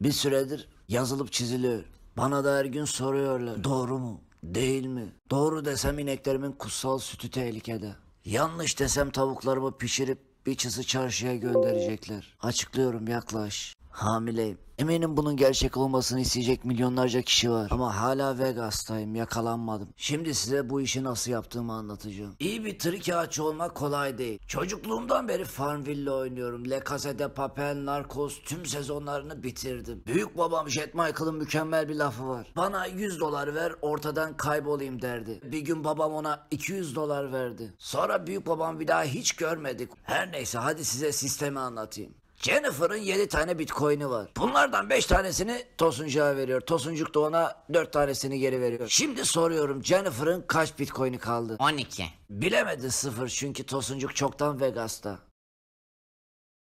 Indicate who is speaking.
Speaker 1: Bir süredir yazılıp çiziliyor. Bana da her gün soruyorlar. Doğru mu? Değil mi? Doğru desem ineklerimin kutsal sütü tehlikede. Yanlış desem tavuklarımı pişirip bir çısı çarşıya gönderecekler. Açıklıyorum yaklaş. Hamileyim. Eminim bunun gerçek olmasını isteyecek milyonlarca kişi var. Ama hala Vegas'tayım yakalanmadım. Şimdi size bu işi nasıl yaptığımı anlatacağım. İyi bir trikağaççı olmak kolay değil. Çocukluğumdan beri Farmville oynuyorum. Le Casa de Papel, Narcos tüm sezonlarını bitirdim. Büyük babam Jet Michael'ın mükemmel bir lafı var. Bana 100 dolar ver ortadan kaybolayım derdi. Bir gün babam ona 200 dolar verdi. Sonra büyük babam bir daha hiç görmedik. Her neyse hadi size sistemi anlatayım. Jennifer'ın 7 tane bitcoin'i var. Bunlardan 5 tanesini Tosuncuğa veriyor. Tosuncuk da ona 4 tanesini geri veriyor. Şimdi soruyorum Jennifer'ın kaç bitcoin'i kaldı?
Speaker 2: 12.
Speaker 1: Bilemedi sıfır çünkü Tosuncuk çoktan Vegas'ta.